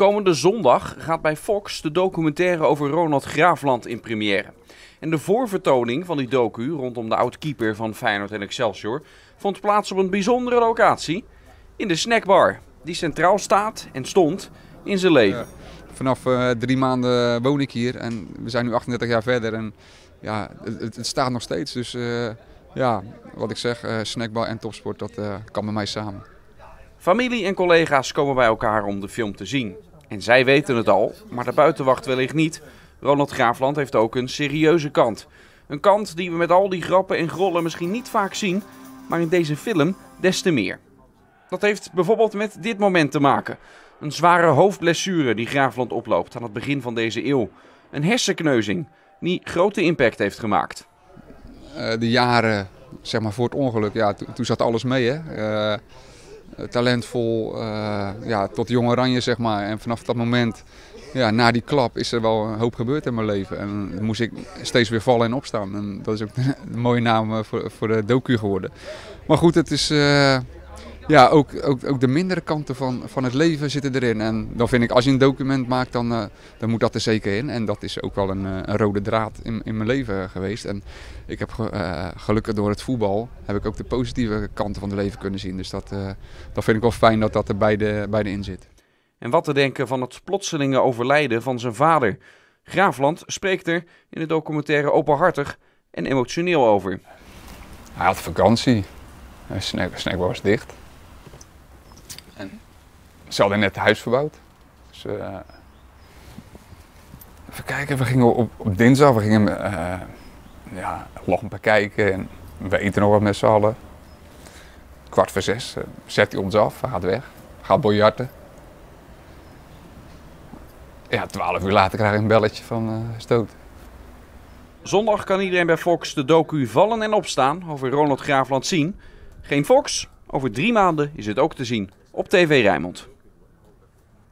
Komende zondag gaat bij Fox de documentaire over Ronald Graafland in première. En de voorvertoning van die docu rondom de oud-keeper van Feyenoord en Excelsior vond plaats op een bijzondere locatie. In de snackbar, die centraal staat en stond in zijn leven. Vanaf uh, drie maanden woon ik hier en we zijn nu 38 jaar verder en ja, het, het staat nog steeds. Dus uh, ja, wat ik zeg, uh, snackbar en topsport, dat kan bij mij samen. Familie en collega's komen bij elkaar om de film te zien. En zij weten het al, maar de buitenwacht wellicht niet. Ronald Graafland heeft ook een serieuze kant. Een kant die we met al die grappen en grollen misschien niet vaak zien, maar in deze film des te meer. Dat heeft bijvoorbeeld met dit moment te maken. Een zware hoofdblessure die Graafland oploopt aan het begin van deze eeuw. Een hersenkneuzing die grote impact heeft gemaakt. Uh, de jaren zeg maar, voor het ongeluk, ja, toen zat alles mee. Hè? Uh, talentvol, uh, ja, tot jong oranje zeg maar. En vanaf dat moment, ja, na die klap, is er wel een hoop gebeurd in mijn leven. En moest ik steeds weer vallen en opstaan. En dat is ook een mooie naam voor, voor de docu geworden. Maar goed, het is ja, ook, ook, ook de mindere kanten van, van het leven zitten erin. En dan vind ik, als je een document maakt, dan, uh, dan moet dat er zeker in. En dat is ook wel een, een rode draad in, in mijn leven geweest. En ik heb uh, gelukkig door het voetbal, heb ik ook de positieve kanten van het leven kunnen zien. Dus dat, uh, dat vind ik wel fijn dat dat er beide, beide in zit. En wat te denken van het plotselinge overlijden van zijn vader. Graafland spreekt er in de documentaire openhartig en emotioneel over. Hij had vakantie. Snack, snackbar was dicht. En ze hadden net het huis verbouwd. Dus, uh, even kijken, we gingen op, op dinsdag, we gingen uh, ja, lampen kijken en we eten nog wat met z'n allen. Kwart voor zes uh, zet hij ons af, gaat weg, gaat biljarten. Ja, twaalf uur later krijg ik een belletje van Stoot. Zondag kan iedereen bij Fox de docu Vallen en Opstaan over Ronald Graafland zien. Geen Fox? Over drie maanden is het ook te zien op TV Rijnmond.